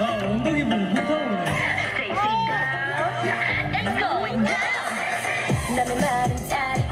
와, 엉덩이 뭐 못하고 그래. Stay single, I'm going down. 남의 말은 잘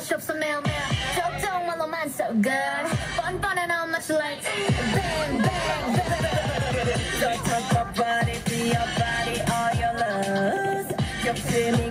no, no, much 없어 매일 매일 적정말로만 so good 뻔뻔해 not much like bang, bang, bang Don't talk about it, be your body, all your love. Your me